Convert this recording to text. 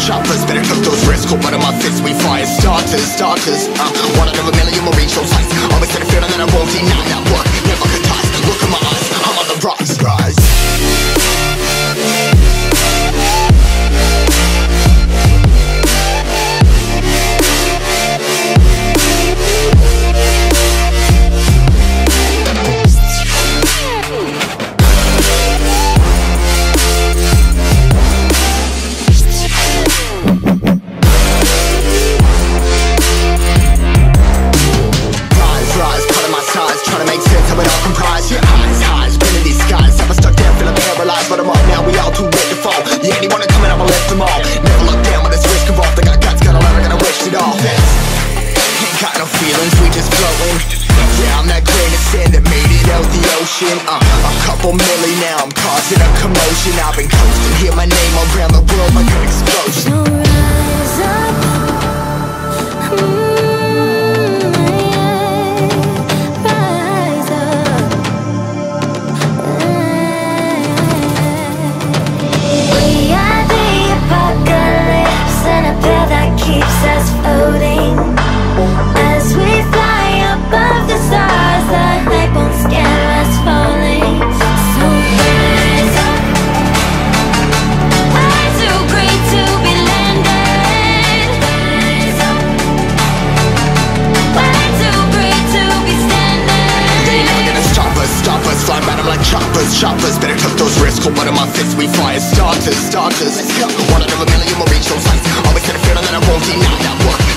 shoppers, shoppers Better cook those wrists. hope out of my fists We fire starters, starters. Uh, One out of a million, we'll reach those heights Always said I feel that I won't deny that. Too late to fall. Yeah, anyone come I'ma lift them all. Never look down when there's risk involved I got guts, got a lot, I gotta wish it all. Ain't got no feelings, we just Yeah, I'm that grain of sand that made it out the ocean. Uh, A couple milli now, I'm causing a commotion. I've been coasting, hear my name around the world like an explosion choppers, Better took those risks, hold one of my fists We fire starters, starters. One out of a million will reach those heights. Always had a feeling that I won't deny that work